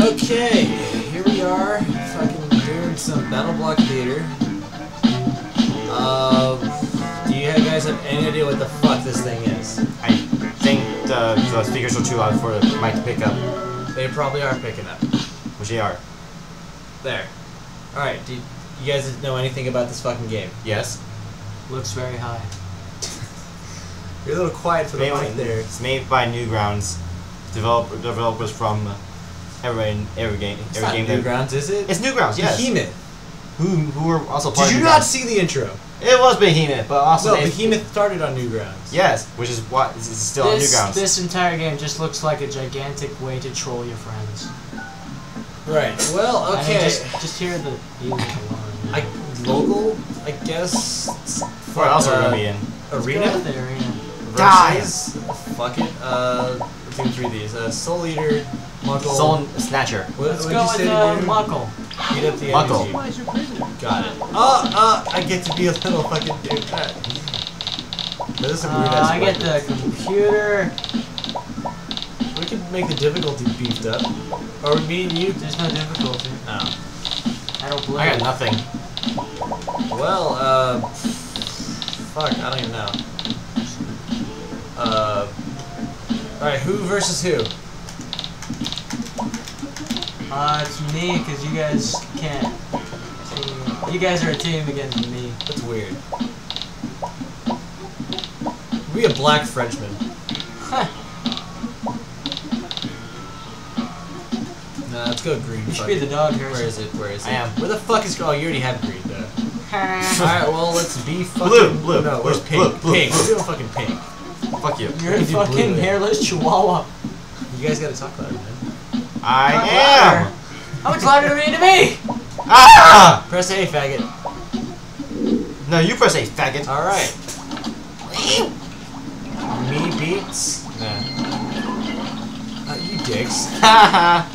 Okay, here we are, fucking doing some BattleBlock Theater. Uh, do you guys have any idea what the fuck this thing is? I think the, the speakers are too loud for the mic to pick up, They probably are picking up. which they are. There. Alright, do you, you guys know anything about this fucking game? Yes. Looks very high. You're a little quiet for the mic there. it's made by Newgrounds, develop, developers from uh, every every game It's every not game. that- Newgrounds, is it? It's Newgrounds, yes. Behemoth. Who who were also part Did of you not see the intro? It was Behemoth, but also No, Behemoth started on Newgrounds. Yes, which is what is still on This, Newgrounds. this entire game just looks like a gigantic way to troll your friends. Right. Well, I mean, okay. just, just hear the music alone. I local, I guess. what else are we uh, gonna be in? Arena the arena. versus. Fuck it. Uh, let's do three of these. Uh, Soul Eater, Muckle. Soul Snatcher. What, Let's what'd go you with uh, do? Muckle. Beat up the Muckle. enemy. Why is your prisoner? Got it. Uh, uh, I get to be a little fucking dude. Uh, This is a weird Uh, ass I get the computer. We can make the difficulty beefed up. Or me and you. There's no difficulty. No. I don't believe. I got nothing. Well, uh. Fuck, I don't even know. Uh. Alright, who versus who? Uh, it's me, because you guys can't. Team. You guys are a team against me. That's weird. We a black Frenchman. Huh. Nah, let's go green. You should be the dog, Where Harrison. is it? Where is it? I am. Where the fuck is? Oh, you already have green, though. Alright, well, let's be fucking. Blue, blue, No, blue, where's pink? blue, blue, pink. blue. We're doing fucking pink. Fuck you. You're a fucking blue. hairless chihuahua. You guys gotta talk about it, man. I Not am. louder. How much louder do we need to be? Ah! Press A, faggot. No, you press A, faggot. Alright. Me beats? Nah. Uh, you dicks. Haha.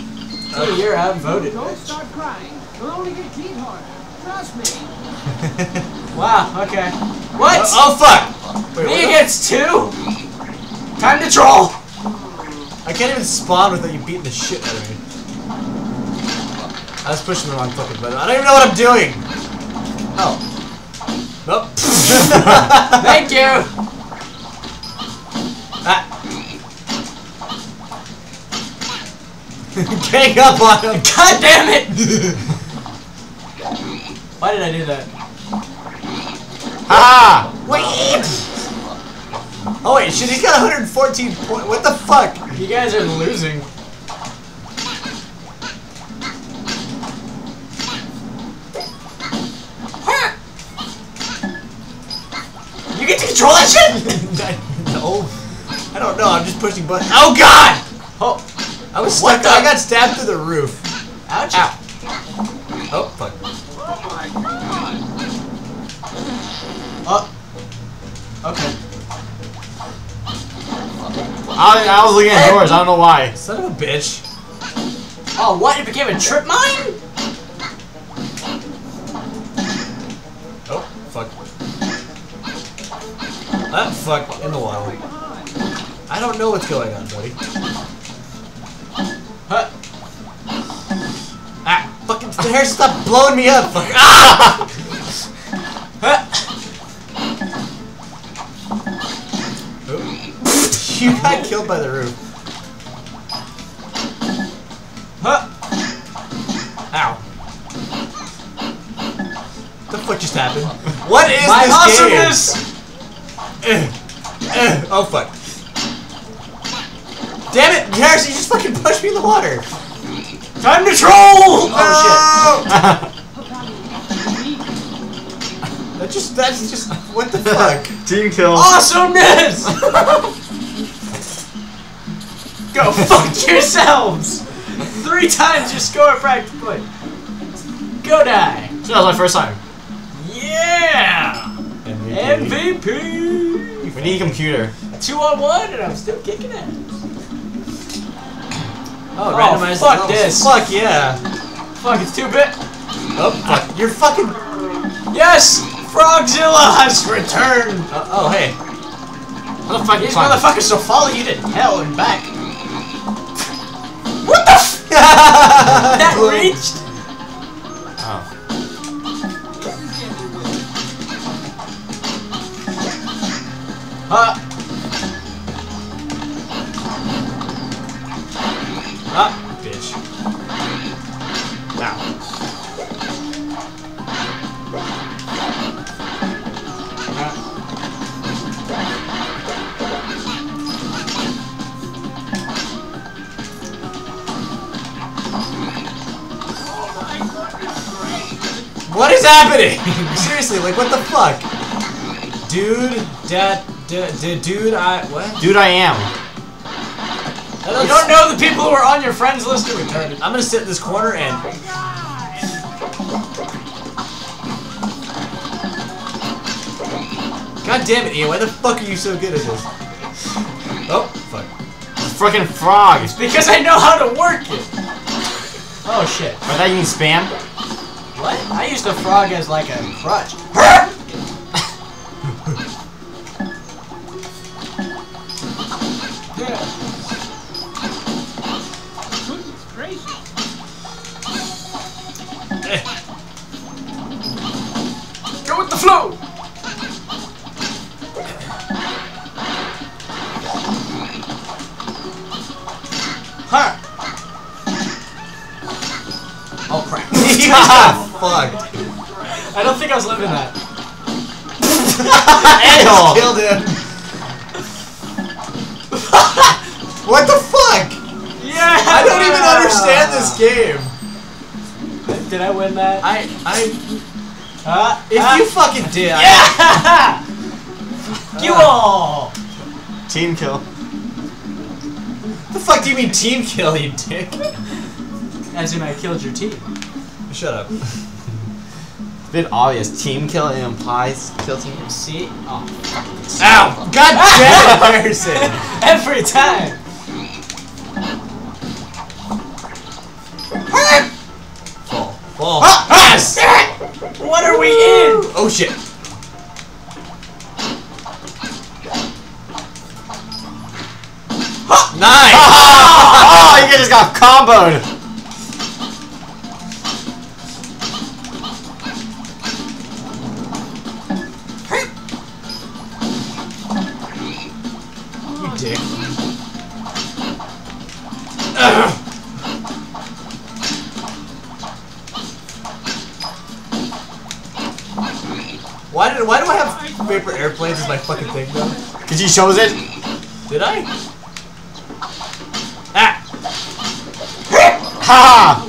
So you're outvoted. Don't start crying. You'll only get beat harder. Trust me. Wow, okay. What? Oh, fuck! Wait, Me what against two? Time to troll! I can't even spawn without you beating the shit out of me. I was pushing the wrong fucking button. I don't even know what I'm doing! Oh. Nope. Thank you! ah. Gang up on him! God damn it! Why did I do that? Ah! Wait! Oh wait, shit, he's got 114 points. What the fuck? You guys are losing. You get to control that shit? no. I don't know, I'm just pushing buttons. Oh god! Oh, I was What stuck. the- I got stabbed through the roof. ouch. Ow. Oh, fuck. Oh my god! Oh. Okay. I, I was looking at doors, I don't know why. Son of a bitch. Oh, what? It became a trip mine? Oh, fuck. Ah, fuck. In the water. I don't know what's going on, buddy. Huh. Ah, fucking hair, stop blowing me up. Fuck. Ah! you got killed by the roof. Huh. Ow. The fuck just happened? What is My this awesomeness! game? Eh, eh, oh fuck. Damn it, Harris, you just fucking pushed me in the water. Time to troll! Oh shit. That just, that's just, what the fuck? Team kill. Awesomeness! Go fuck yourselves! Three times your score practically. Go die. So that was my first time. Yeah! MVP. MVP! We need a computer. Two on one, and I'm still kicking ass. Oh, Oh, randomized fuck levels. this. Fuck yeah. Fuck, it's two bit. Oh, fuck. You're fucking. Yes! Frogzilla has returned! Uh, oh, hey. How the fuck These fine. motherfuckers will follow you to hell and back. reached. Happening? Seriously, like what the fuck? Dude, dad, d- d- dude, I what? Dude, I am. You don't know the people who are on your friends list are retarded. I'm gonna sit in this corner and oh God damn it, Ian, why the fuck are you so good at this? Oh, fuck. Freaking frog. Because I know how to work it. Oh shit. By that you mean spam? What? I used a frog as like a crutch. Fuck. I don't think I was living that. Anal! Killed him. what the fuck? Yeah. I don't even understand this game. Did I win that? I, I, Uh, if uh, you fucking did, I- Yeah. you all. Team kill. the fuck do you mean team kill, you dick? As in, I killed your team. Shut up. It's been obvious. Team kill implies kill team. See? Oh, Ow! God damn it, Harrison! every time. Ah! Fall. Fall. Ah! Ah! Yes. What are we in? Oh shit. Nice! oh, you guys just got comboed. Paper airplanes is my fucking thing though? Cause you shows it. Did I? Ah! Ha!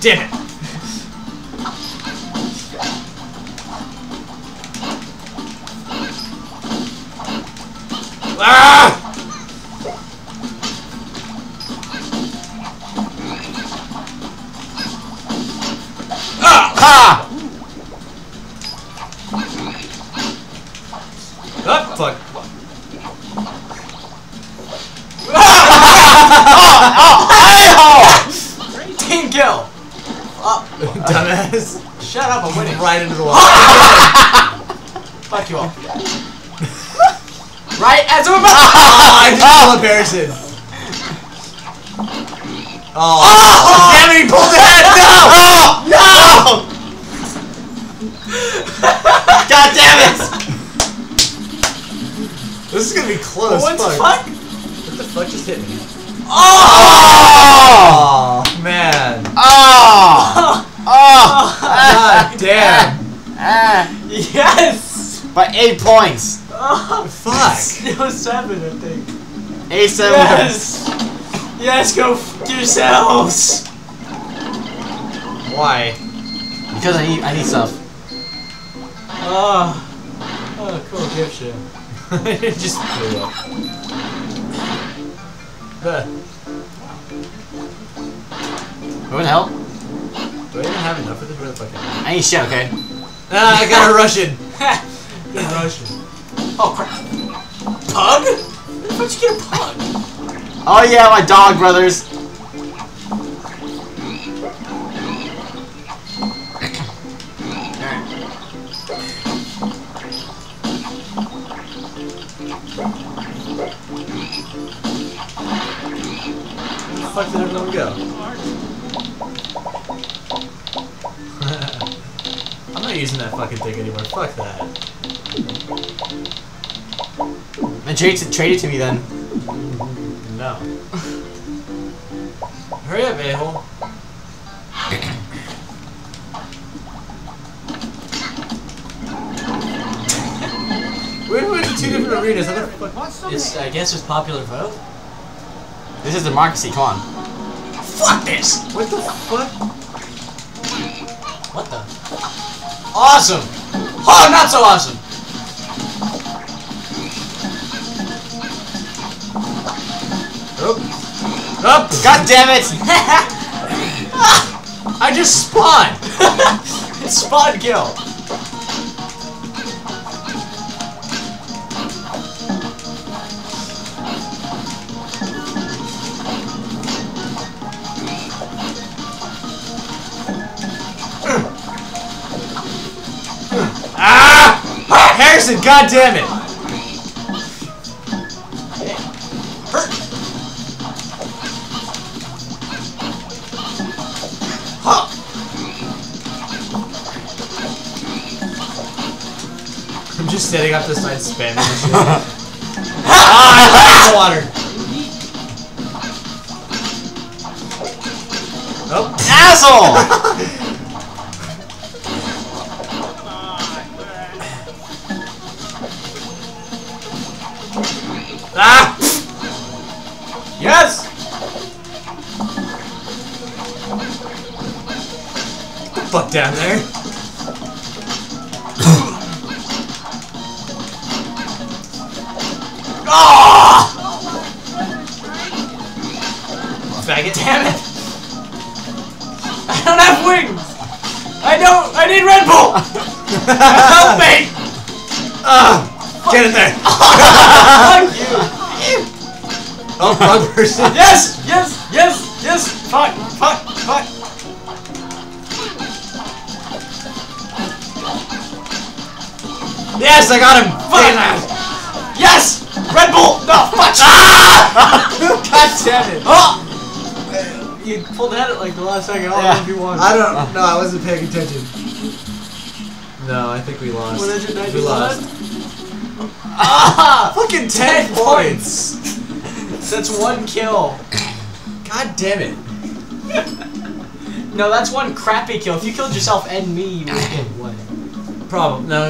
Damn it! Team kill. Dumbass. Shut up, I'm winning. Right into the wall. Fuck you all. right as I'm about. Oh, I just pulled up Harrison. Oh, oh damn it, he pulled the head! No! Oh, no! God damn it! This is gonna be close. What the fuck. fuck? What the fuck just hit me? Oh! Oh, man. Oh! Oh! God damn. Ah. Yes. By eight points. Oh, Fuck. it was seven, I think. Eight seven. Yes. Yes, go f yourselves. Why? Because I need I need stuff. Oh. Oh, cool gift shit. It just blew up. Huh. What the hell? Do I even have enough? Where the fuck am I? Need shit, okay? Ah, I got a Russian. Good Russian. Oh crap. Pug? Where'd you get a pug? Oh yeah, my dog brothers. I'm not using that fucking thing anymore. Fuck that. And trade it, trade it to me then. No. Hurry up, a-hole. we went to two different arenas. How the fuck? What's the It's, I guess it's popular vote. This is democracy. Come on. Fuck this! What the fuck? What the? Awesome! Oh, not so awesome! Oh. Oh. God damn it! Ah, I just spawned! spawn kill! Harrison, god damn it! Huh. I'm just standing up the side spamming this shit. ah, I the water. Oh. Asshole! Ah! Yes! Fuck down there. Oh! Faggot. Damn it! I don't have wings! I don't! I need Red Bull! Help me! Ah! Get in there! Fuck you! Oh, wrong person. Yes! Yes! Yes! Yes! Fuck! Fuck! Fuck! Yes, I got him! Fuck! Fuck! Yes! Red Bull! No! Fuck! Ah! God damn it! Oh! You pulled at it like the last second. I don't know if you won. I don't know, I wasn't paying attention. No, I think we lost. 191? We lost. Ah! Fucking 10 10 points! That's one kill. God damn it. No, that's one crappy kill. If you killed yourself and me, you would get what? Problem. No,